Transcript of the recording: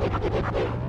I'm sorry.